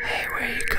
Hey, where you going?